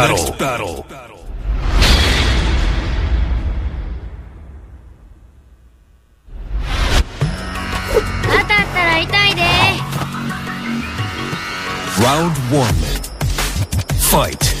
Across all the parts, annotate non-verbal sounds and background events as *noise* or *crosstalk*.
battle. Next battle. Round one. Fight.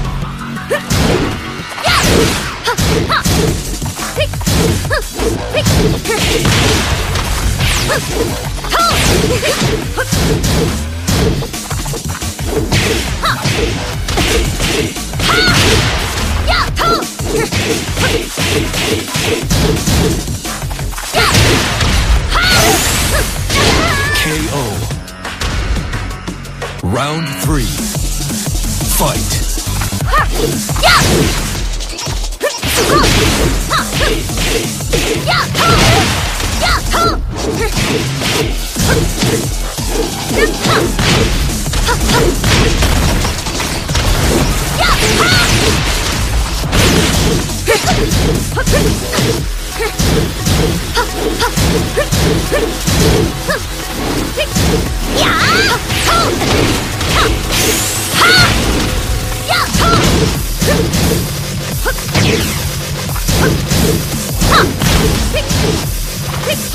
Three. Fight.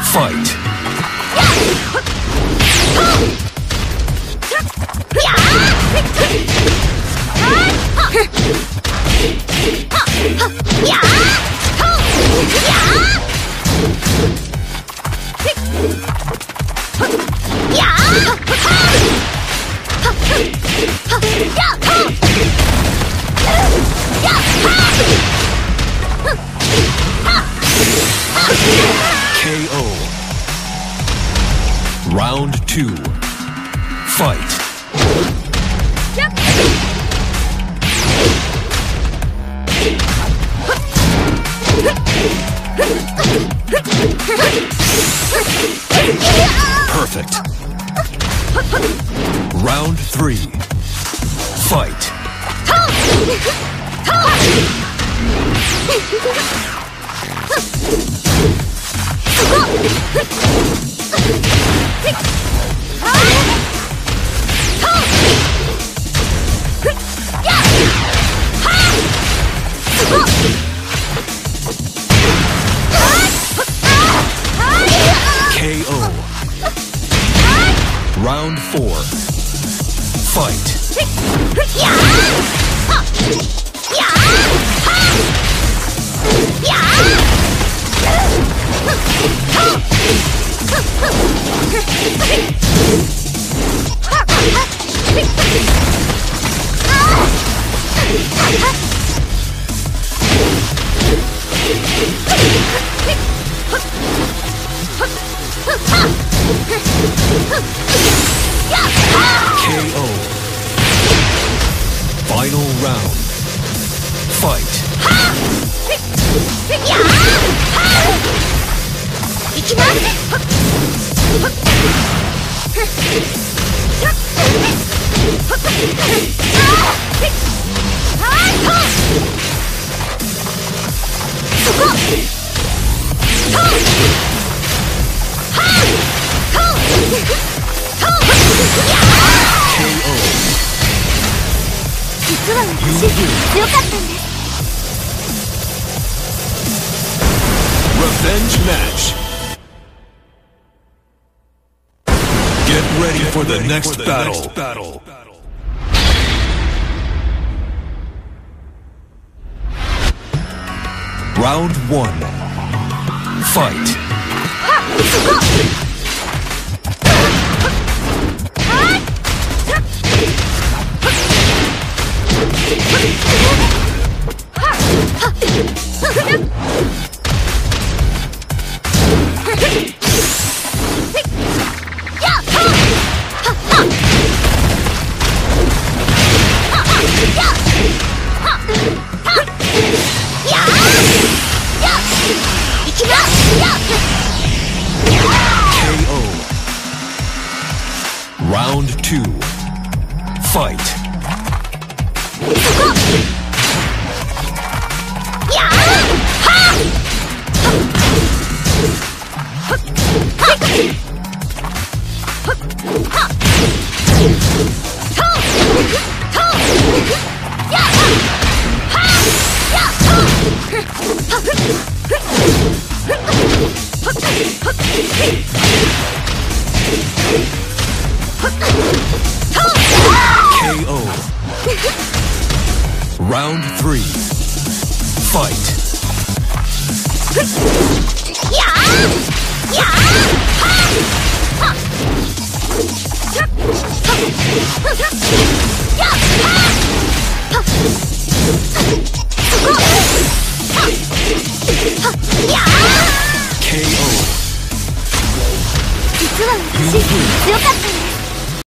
Fight. KO. Two. Fight. Perfect. Round three. Fight. *laughs* Round four. Fight. KO. *laughs* 強かったんです Revenge match. Get ready for the next battle. Round one. Fight. Two. Fight. Round three. Fight. や